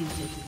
executed.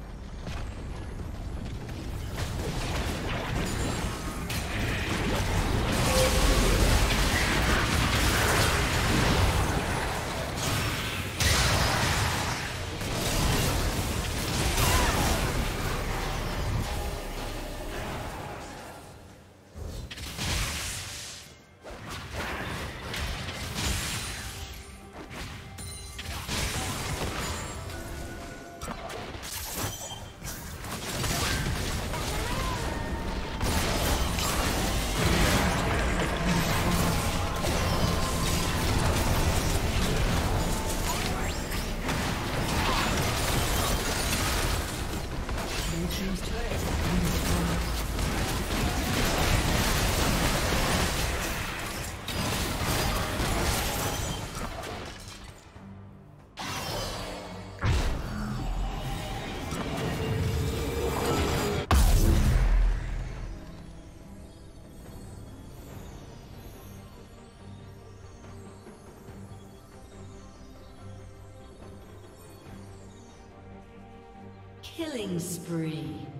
Killing spree.